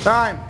Time.